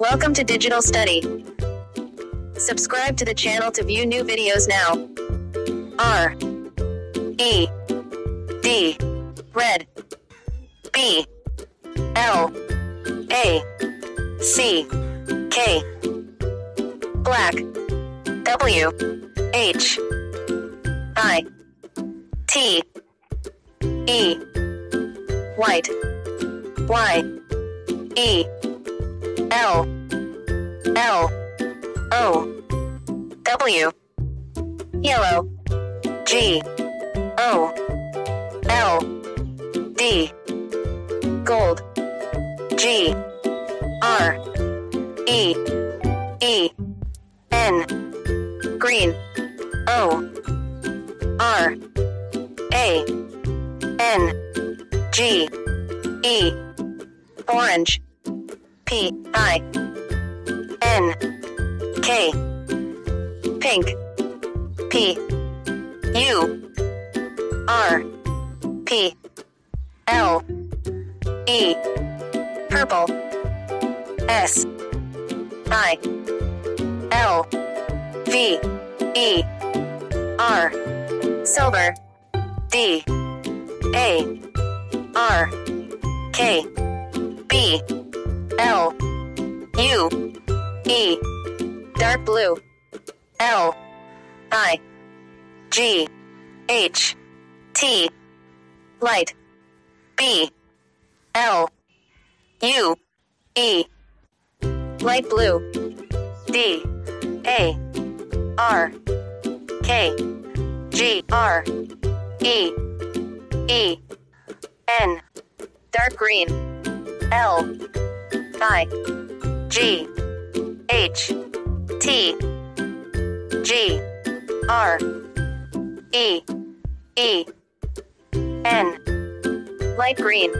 Welcome to Digital Study. Subscribe to the channel to view new videos now. R. E. D. Red. B. L. A. C. K. Black. W. H. I. T. E. White. Y. E L L O W Yellow G O L D Gold G R E E N Green O R A N G E Orange P I N K. Pink. P U R P L E. Purple. S I L V E R. Silver. D A R K. B L U E Dark blue. L I G H T Light. B L U E Light blue. D A R K G R E E N. Dark green. L I G H T G R E E N. Light green.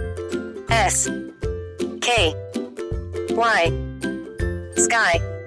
S K Y. Sky